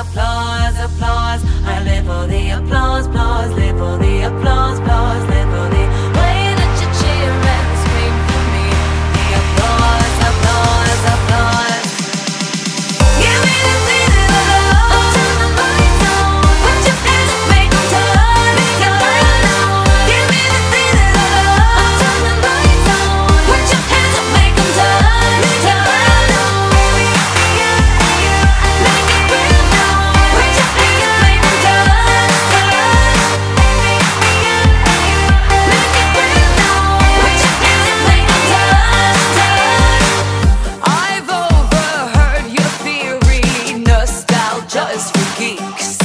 applause, applause. I live for the applause. weeks.